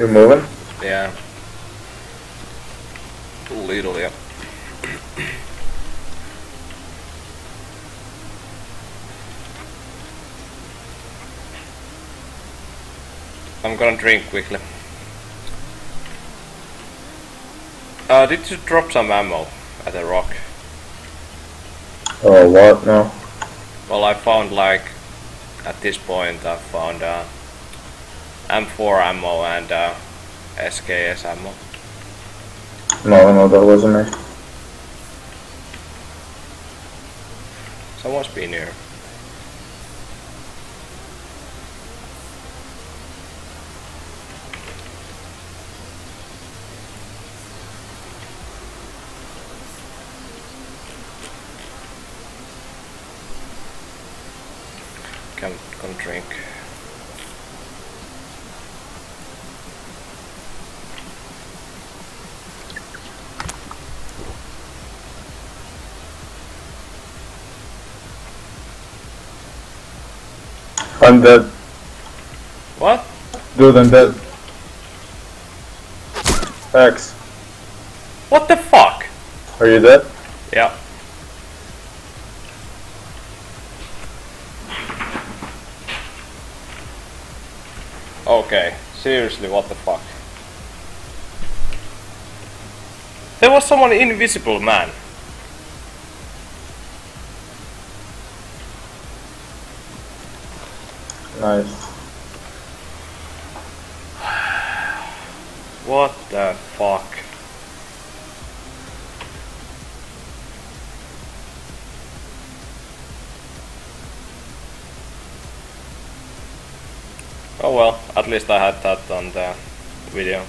You moving? Yeah. Little, yeah. I'm gonna drink quickly. Uh, did you drop some ammo at the rock? Oh, what? now? Well, I found like, at this point, I found uh, M4 ammo and uh, SKS ammo. No, no, that wasn't me. Someone's been here. Can can drink. I'm dead. What? Dude, I'm dead. X, What the fuck? are you dead? Yeah. Okay, seriously, what the fuck? There was someone invisible, man. Nice. What the fuck? Oh well, at least I had that on the video.